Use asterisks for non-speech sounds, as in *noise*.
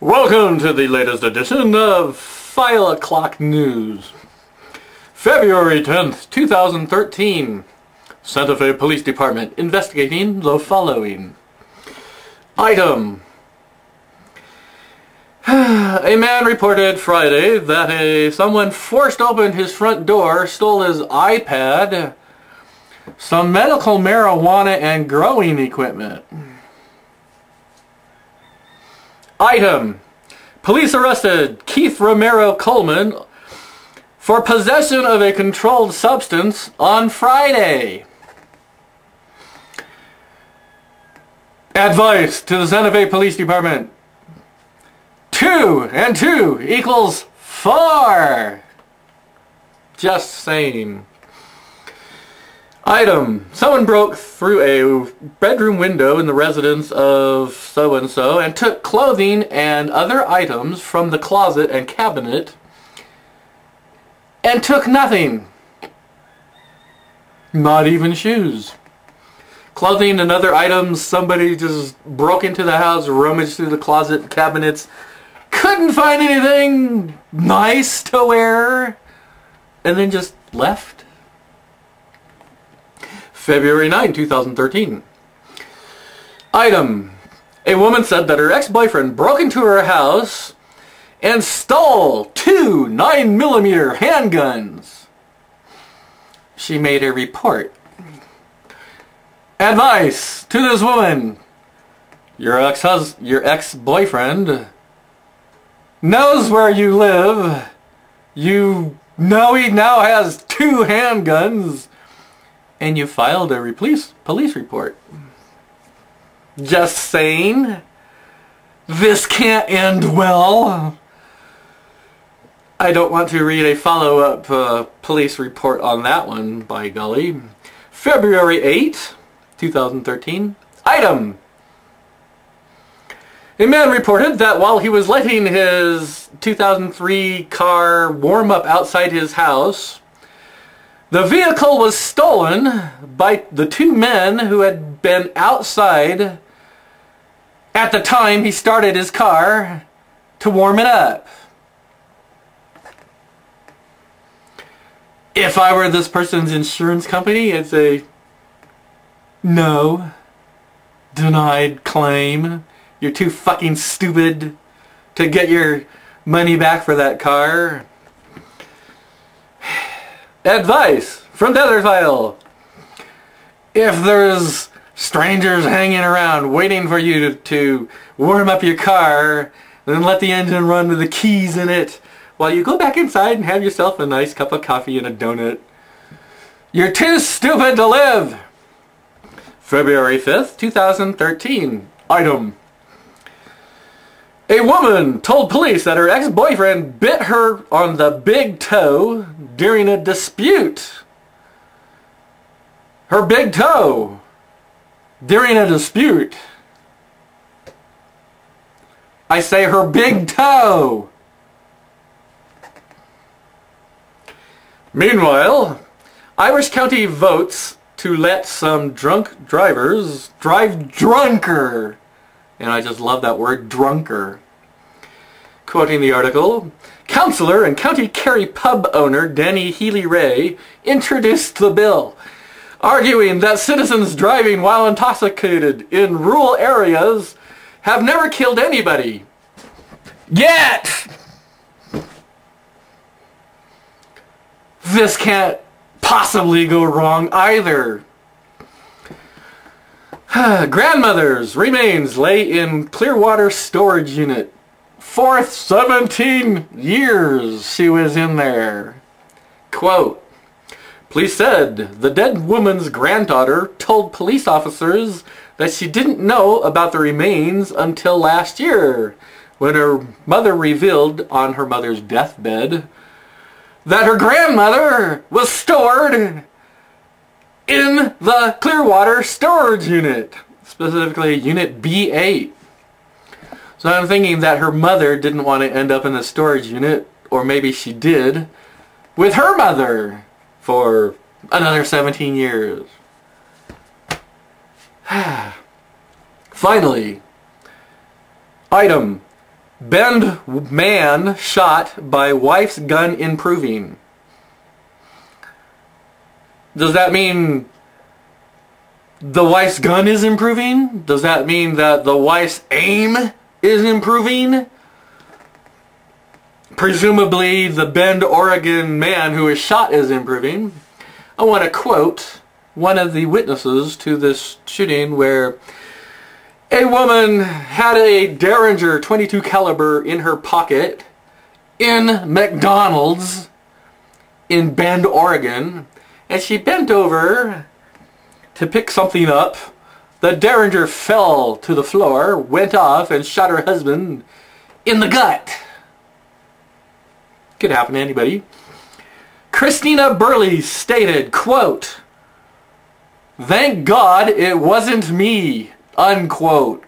Welcome to the latest edition of Phile O'Clock News. February 10th, 2013. Santa Fe Police Department investigating the following. Item. *sighs* A man reported Friday that a someone forced open his front door, stole his iPad, some medical marijuana and growing equipment. Item. Police arrested Keith Romero Coleman for possession of a controlled substance on Friday. Advice to the Santa Fe Police Department. Two and two equals four. Just saying. Item. Someone broke through a bedroom window in the residence of so-and-so and took clothing and other items from the closet and cabinet and took nothing. Not even shoes. Clothing and other items, somebody just broke into the house, rummaged through the closet cabinets, couldn't find anything nice to wear, and then just left. February 9, 2013. Item. A woman said that her ex-boyfriend broke into her house and stole two 9mm handguns. She made a report. Advice to this woman. Your ex your ex-boyfriend knows where you live. You know he now has two handguns and you filed a police, police report. Just saying, this can't end well. I don't want to read a follow-up uh, police report on that one, by golly. February 8, 2013. Item. A man reported that while he was letting his 2003 car warm up outside his house, the vehicle was stolen by the two men who had been outside at the time he started his car to warm it up. If I were this person's insurance company, I'd say, no, denied claim. You're too fucking stupid to get your money back for that car. Advice from Desertphile. If there's strangers hanging around waiting for you to, to warm up your car, then let the engine run with the keys in it while you go back inside and have yourself a nice cup of coffee and a donut. You're too stupid to live! February 5th, 2013. Item. A woman told police that her ex-boyfriend bit her on the big toe during a dispute. Her big toe during a dispute. I say her big toe. Meanwhile, Irish County votes to let some drunk drivers drive drunker. And I just love that word, drunker. Quoting the article, Councillor and County Kerry pub owner Danny Healy-Rae introduced the bill, arguing that citizens driving while intoxicated in rural areas have never killed anybody. Yet! This can't possibly go wrong either. *sighs* Grandmother's remains lay in Clearwater storage unit. Fourth 17 years she was in there. Quote, Police said the dead woman's granddaughter told police officers that she didn't know about the remains until last year when her mother revealed on her mother's deathbed that her grandmother was stored in the Clearwater storage unit, specifically unit B8. So I'm thinking that her mother didn't want to end up in the storage unit, or maybe she did, with her mother for another 17 years. *sighs* Finally, item Bend man shot by wife's gun improving. Does that mean the wife's gun is improving? Does that mean that the wife's aim is improving? Presumably the Bend, Oregon man who was shot is improving. I want to quote one of the witnesses to this shooting where a woman had a Derringer 22 caliber in her pocket in McDonald's in Bend, Oregon, and she bent over to pick something up. The Derringer fell to the floor, went off, and shot her husband in the gut. Could happen to anybody. Christina Burley stated, quote, Thank God it wasn't me, unquote.